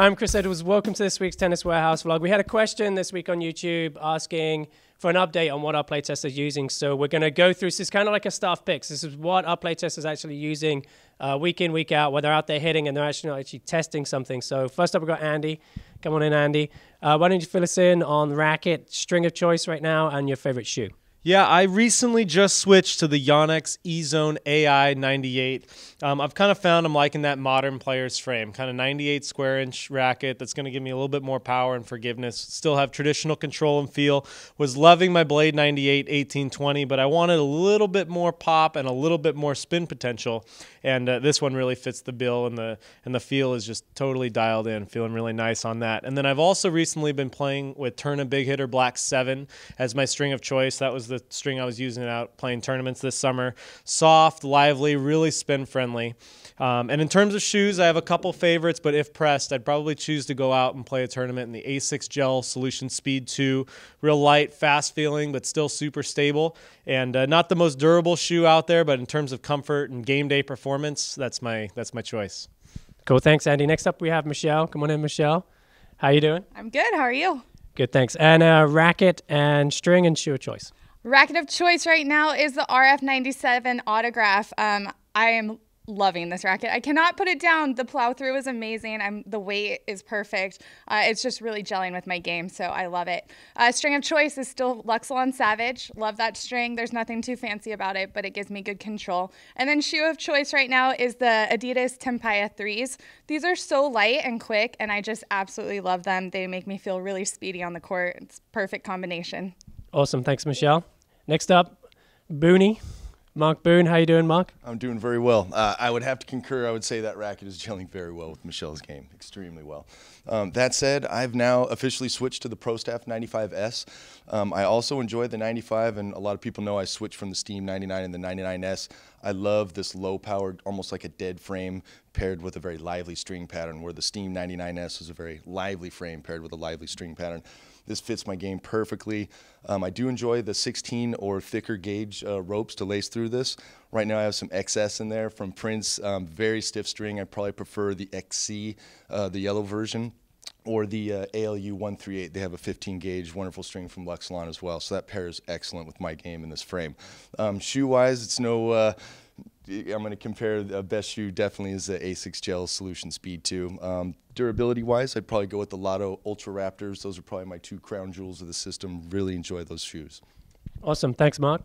I'm Chris Edwards. Welcome to this week's Tennis Warehouse vlog. We had a question this week on YouTube asking for an update on what our playtesters are using. So we're going to go through this is kind of like a staff picks. This is what our playtesters is actually using uh, week in, week out, where they're out there hitting and they're actually not actually testing something. So first up, we've got Andy. Come on in, Andy. Uh, why don't you fill us in on racket, string of choice right now, and your favorite shoe? Yeah, I recently just switched to the Yonex E-Zone AI 98. Um, I've kind of found I'm liking that modern player's frame, kind of 98 square inch racket that's going to give me a little bit more power and forgiveness. Still have traditional control and feel. Was loving my Blade 98 1820, but I wanted a little bit more pop and a little bit more spin potential. And uh, this one really fits the bill, and the and the feel is just totally dialed in. Feeling really nice on that. And then I've also recently been playing with Tourna Big Hitter Black 7 as my string of choice. That was the string I was using out playing tournaments this summer. Soft, lively, really spin friendly. Um, and in terms of shoes, I have a couple favorites, but if pressed, I'd probably choose to go out and play a tournament in the Asics Gel Solution Speed 2. Real light, fast feeling, but still super stable. And uh, not the most durable shoe out there, but in terms of comfort and game day performance, that's my that's my choice. Cool, thanks, Andy. Next up, we have Michelle. Come on in, Michelle. How you doing? I'm good. How are you? Good, thanks. And uh, racket and string and shoe of choice. Racket of choice right now is the RF97 autograph. Um, I am loving this racket. I cannot put it down. The plow through is amazing. I'm the weight is perfect. Uh, it's just really gelling with my game, so I love it. Uh, string of choice is still Luxilon Savage. Love that string. There's nothing too fancy about it, but it gives me good control. And then shoe of choice right now is the Adidas Tempaia threes. These are so light and quick, and I just absolutely love them. They make me feel really speedy on the court. It's perfect combination. Awesome. Thanks, Michelle. Next up, Booney. Mark Boone, how you doing, Mark? I'm doing very well. Uh, I would have to concur. I would say that racket is gelling very well with Michelle's game, extremely well. Um, that said, I've now officially switched to the Pro Staff 95S. Um, I also enjoy the 95, and a lot of people know I switched from the Steam 99 and the 99S. I love this low-powered, almost like a dead frame, paired with a very lively string pattern. Where the Steam 99S is a very lively frame paired with a lively string pattern. This fits my game perfectly. Um, I do enjoy the 16 or thicker gauge uh, ropes to lace through this. Right now I have some XS in there from Prince, um, very stiff string. I probably prefer the XC, uh, the yellow version or the uh, ALU 138. They have a 15 gauge, wonderful string from Luxilon as well. So that pairs excellent with my game in this frame. Um, shoe wise, it's no. Uh, I'm going to compare the best shoe definitely is the Asics Gel Solution Speed 2. Um, durability wise, I'd probably go with the Lotto Ultra Raptors. Those are probably my two crown jewels of the system. Really enjoy those shoes. Awesome. Thanks, Mark.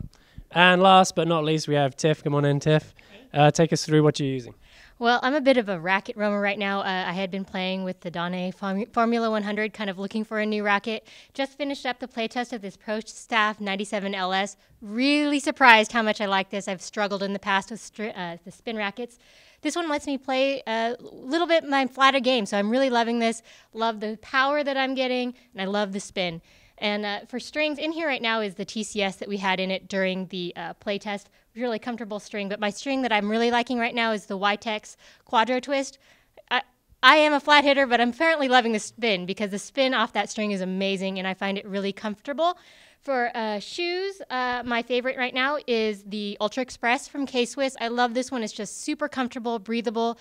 And last but not least, we have Tiff. Come on in, Tiff. Uh, take us through what you're using. Well, I'm a bit of a racket roamer right now. Uh, I had been playing with the Donnay Form- Formula 100, kind of looking for a new racket. Just finished up the playtest of this Pro Staff 97 LS. Really surprised how much I like this. I've struggled in the past with stri- uh, the spin rackets. This one lets me play a little bit my flatter game, so I'm really loving this. Love the power that I'm getting, and I love the spin. And uh, for strings, in here right now is the TCS that we had in it during the uh, play test. Really comfortable string, but my string that I'm really liking right now is the Ytex Quadro Twist. I, I am a flat hitter, but I'm apparently loving the spin because the spin off that string is amazing and I find it really comfortable. For uh, shoes, uh, my favorite right now is the Ultra Express from K Swiss. I love this one. It's just super comfortable, breathable,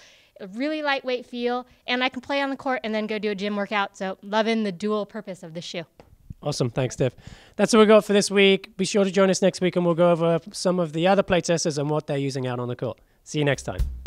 really lightweight feel, and I can play on the court and then go do a gym workout. So, loving the dual purpose of the shoe. Awesome. Thanks, Tiff. That's what we got for this week. Be sure to join us next week and we'll go over some of the other playtesters and what they're using out on the court. See you next time.